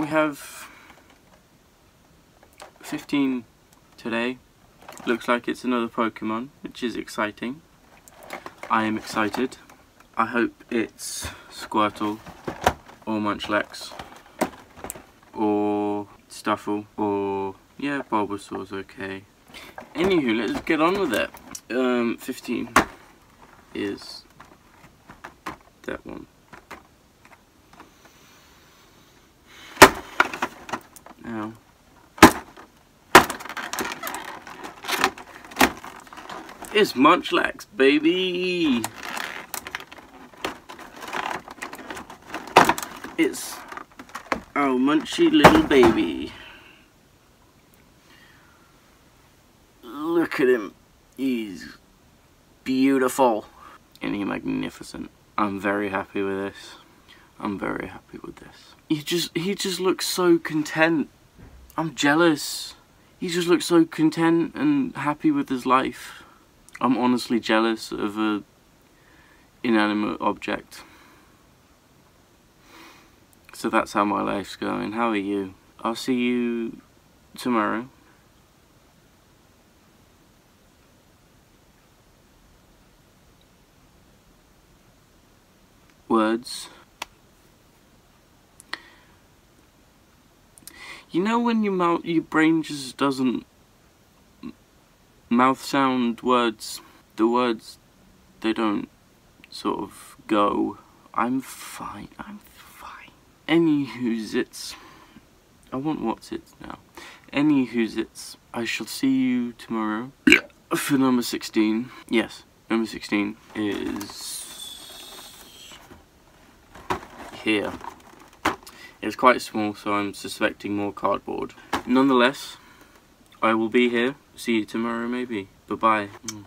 we have 15 today. Looks like it's another Pokemon, which is exciting. I am excited. I hope it's Squirtle or Munchlax or Stufful or yeah Bulbasaur's okay. Anywho, let's get on with it. Um, 15 is that one. It's Munchlax, baby! It's our munchy little baby. Look at him. He's beautiful. And he's magnificent. I'm very happy with this. I'm very happy with this. He just, he just looks so content. I'm jealous. He just looks so content and happy with his life. I'm honestly jealous of a inanimate object. So that's how my life's going. How are you? I'll see you tomorrow. Words. You know when your mouth, your brain just doesn't mouth sound words, the words, they don't sort of go. I'm fine, I'm fine. Anywho's it's, I want what's it now. Anywho's it's, I shall see you tomorrow. Yeah. For number 16. Yes, number 16 is here. It's quite small, so I'm suspecting more cardboard. Nonetheless, I will be here. See you tomorrow, maybe. Bye-bye. Mm.